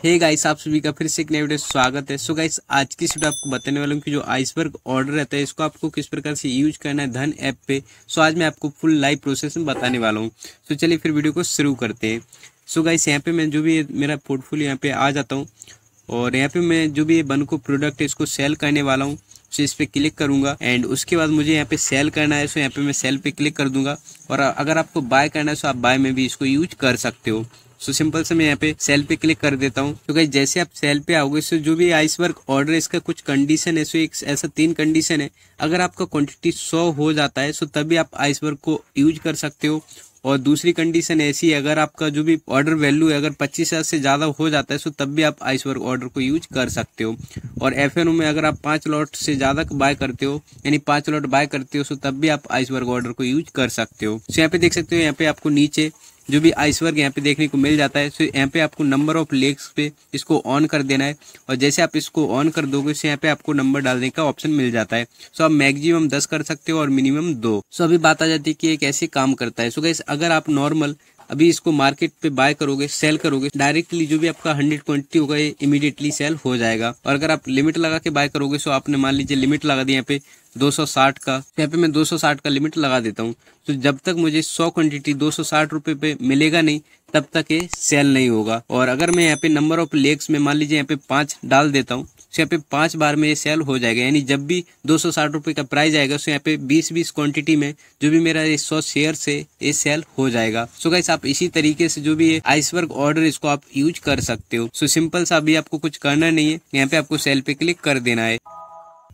हे hey guys आप सभी का फिर से एक नए वीडियो स्वागत है। सो गाइस आज की वीडियो आपको बताने वाला हूँ कि जो आइसबर्ग ऑर्डर रहता है, इसको आपको किस प्रकार से यूज़ करना है धन ऐप पे। सो आज मैं आपको फुल लाइव प्रोसेस में बताने वाला हूँ। सो चलिए फिर वीडियो को शुरू करते हैं। सो गाइस यहाँ पे मैं जो भी मेरा पोर्टफोलियो यहाँ पे आ जाता हूँ और यहाँ पे मैं जो भी ये बन को प्रोडक्ट है, इसको सेल करने वाला हूँ। सो इस पर क्लिक करूँगा एंड उसके बाद मुझे यहाँ पे सेल करना है सो यहाँ पे मैं सेल पे क्लिक कर दूँगा। और अगर आपको बाय करना है सो आप बाय में भी इसको यूज़ कर सकते हो। सो सिंपल से मैं यहाँ पे सेल पे क्लिक कर देता हूँ। तो गाइज़ जैसे आप सेल पे आओगे सो जो भी आइस वर्क ऑर्डर है, इसका कुछ कंडीशन है सो एक ऐसा तीन कंडीशन है। अगर आपका क्वांटिटी सौ हो जाता है सो तभी आप आइस वर्क को यूज़ कर सकते हो। और दूसरी कंडीशन ऐसी अगर आपका जो भी ऑर्डर वैल्यू है, अगर पच्चीस हज़ार से ज़्यादा हो जाता है सो तब भी आप आइस वर्क ऑर्डर को यूज़ कर सकते हो। और एफएनओ में अगर आप पाँच लॉट से ज़्यादा बाय करते हो, यानी पाँच लॉट बाय करते हो सो तब भी आप आइस वर्क ऑर्डर को यूज़ कर सकते हो। सो यहाँ पे देख सकते हो, यहाँ पे आपको नीचे जो भी आइसवर्ग यहाँ पे देखने को मिल जाता है तो यहाँ पे आपको नंबर ऑफ़ लेग्स पे इसको ऑन कर देना है। और जैसे आप इसको ऑन कर दोगे तो यहाँ पे आपको नंबर डालने का ऑप्शन मिल जाता है। सो आप मैक्सिमम दस कर सकते हो और मिनिमम दो। सो अभी बात आ जाती है कि ये कैसे काम करता है। सो गैस अगर आप नॉर्मल अभी इसको मार्केट पे बाय करोगे सेल करोगे डायरेक्टली जो भी आपका हंड्रेड क्वांटिटी होगा, ये इमीडिएटली सेल हो जाएगा। और अगर आप लिमिट लगा के बाय करोगे तो आपने मान लीजिए लिमिट लगा दी यहाँ पे 260 का, यहाँ पे मैं 260 का लिमिट लगा देता हूँ। तो जब तक मुझे 100 क्वांटिटी दो सौ पे मिलेगा नहीं, तब तक ये सेल नहीं होगा। और अगर मैं यहाँ पे नंबर ऑफ़ लेग्स में, मान लीजिए यहाँ पे पाँच डाल देता हूँ तो यहाँ पे पाँच बार में ये सेल हो जाएगा। यानी जब भी दो सौ साठ का प्राइस आएगा तो यहाँ पे बीस बीस क्वांटिटी में जो भी मेरा ये सौ शेयर से ये सेल हो जाएगा। सो गाइस आप इसी तरीके से जो भी आइसवर्ग ऑर्डर इसको आप यूज़ कर सकते हो। सो सिंपल सा अभी आपको कुछ करना नहीं है, यहाँ पे आपको सेल पे क्लिक कर देना है।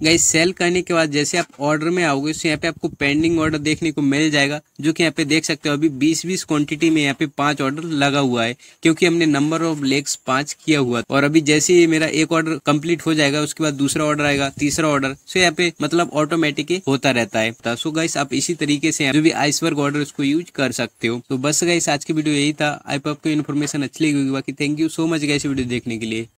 गाइस सेल करने के बाद जैसे आप ऑर्डर में आओगे तो यहाँ पे आपको पेंडिंग ऑर्डर देखने को मिल जाएगा, जो कि यहाँ पे देख सकते हो, अभी 20-20 क्वांटिटी में यहाँ पे पाँच ऑर्डर लगा हुआ है, क्योंकि हमने नंबर ऑफ़ लेग्स पाँच किया हुआ और अभी जैसे ही मेरा एक ऑर्डर कंप्लीट हो जाएगा, उसके बाद दूसरा ऑर्डर आएगा, तीसरा ऑर्डर सो यहाँ पे मतलब ऑटोमेटिक होता रहता है। सो गाइस आप इसी तरीके से जो भी आइसवर्ग ऑर्डर उसको यूज़ कर सकते हो। तो बस गाइस आज की वीडियो यही था। आई आपको इन्फॉर्मेशन अच्छी लगी बाकी thank you so much guys video देखने के लिए।